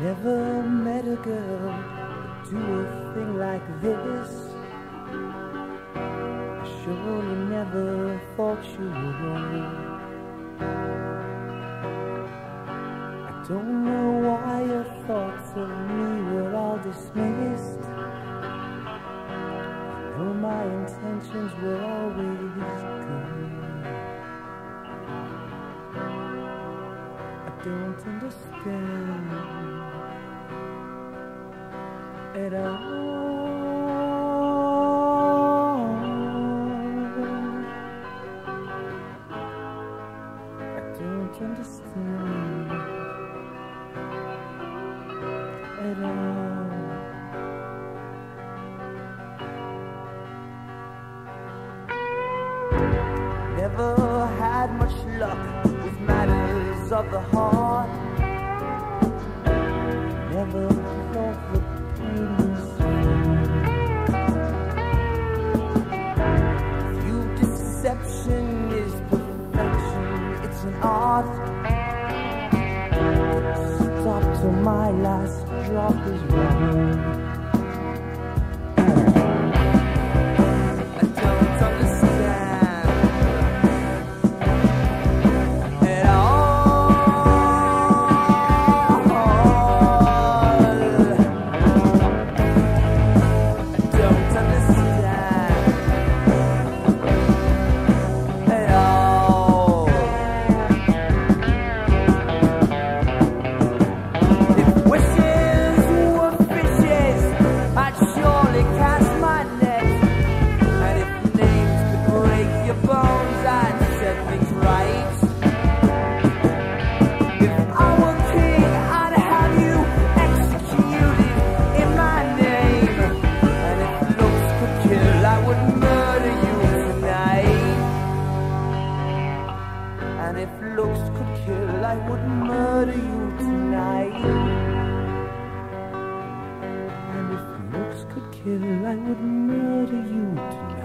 Never met a girl do a thing like this. I surely never thought you would. I don't know why your thoughts of me were all dismissed. Though my intentions were always good. Don't understand at all. I don't understand at all. Of the heart. Never thought the was Few deception is perfection, it's an art. Stop till my last drop is run. If looks could kill, I would murder you tonight. And if looks could kill, I would murder you tonight.